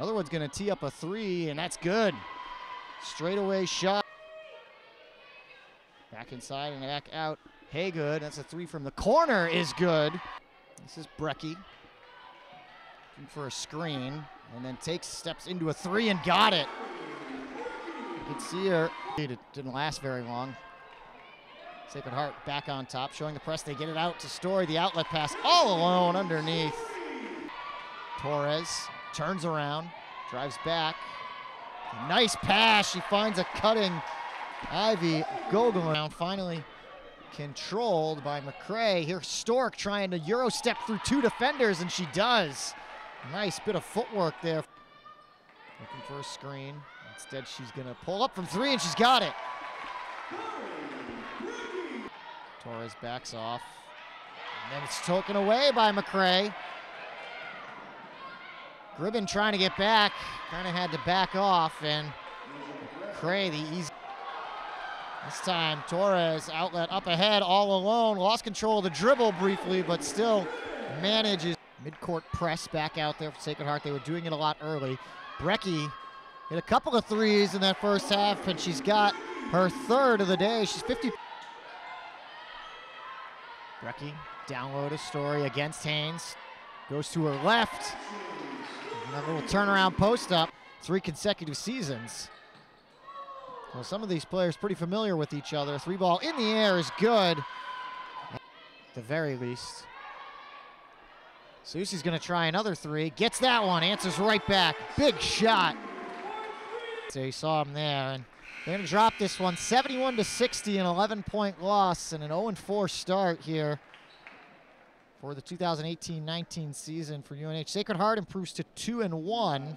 Other one's going to tee up a three, and that's good. Straightaway shot. Back inside and back out. Hey, good. That's a three from the corner is good. This is Brecky. Looking for a screen, and then takes steps into a three and got it. You can see her. It didn't last very long. Sacred Heart back on top, showing the press. They get it out to Story. The outlet pass all alone underneath. Torres turns around, drives back. Nice pass. She finds a cutting Ivy Gogol around. Finally controlled by McCray. Here Stork trying to Euro step through two defenders, and she does. Nice bit of footwork there. Looking for a screen. Instead, she's going to pull up from three, and she's got it. Torres backs off. And then it's taken away by McCray. Gribben trying to get back. Kind of had to back off, and McCray, the easy. This time, Torres outlet up ahead, all alone. Lost control of the dribble briefly, but still manages. Midcourt press back out there for Sacred Heart. They were doing it a lot early. Brecky hit a couple of threes in that first half, and she's got her third of the day. She's 50. Brecky download a story against Haynes. Goes to her left. Another little turnaround post up. Three consecutive seasons. Well, some of these players pretty familiar with each other. Three ball in the air is good. At the very least. Susie's going to try another three. Gets that one. Answers right back. Big shot. So you saw him there. And they're to drop this one 71 to 60, an 11 point loss, and an 0 4 start here for the 2018 19 season for UNH. Sacred Heart improves to 2 and 1.